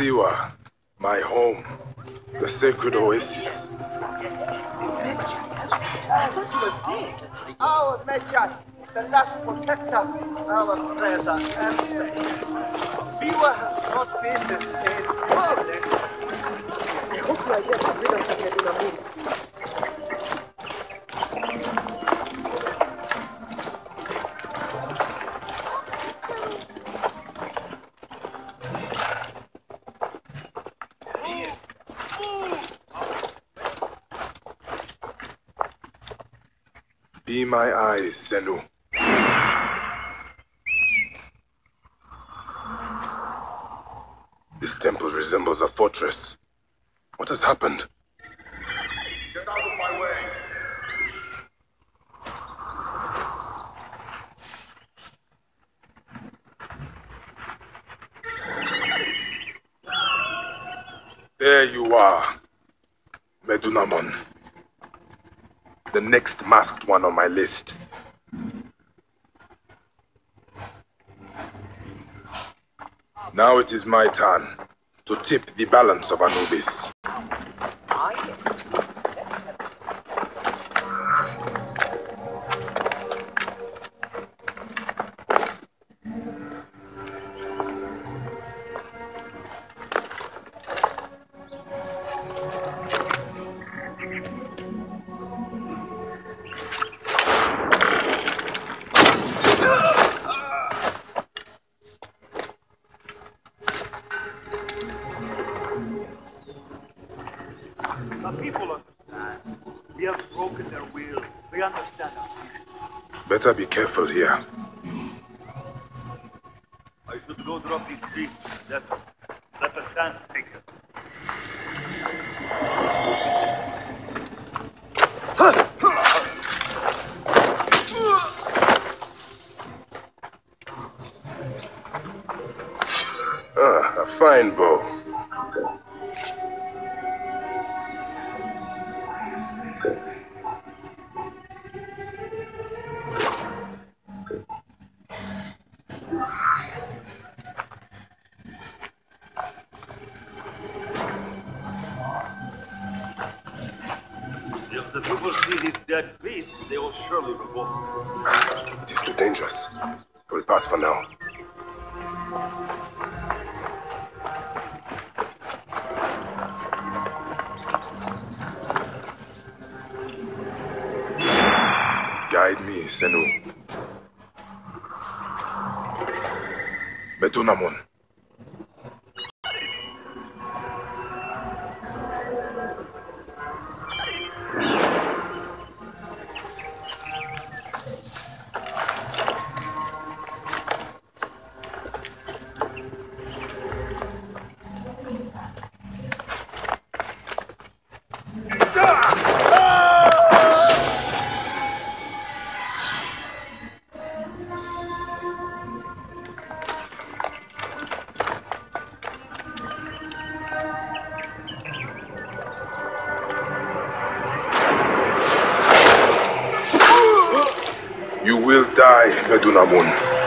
Siwa, my home, the sacred oasis. Our Medjay, the last protector, our treasure Be my eyes, Senu. This temple resembles a fortress. What has happened? Get out of my way! There you are, Medunamon. The next masked one on my list. Now it is my turn to tip the balance of Anubis. The people understand. We have broken their will. They understand us. Better be careful here. I should go drop these trees. Let us, let us stand figure. Ah, a fine bow. If the people see these dead beasts, they will surely revolt. It is too dangerous. We'll pass for now. Guide me, Senu. mɛ to na mona Ay, me doun.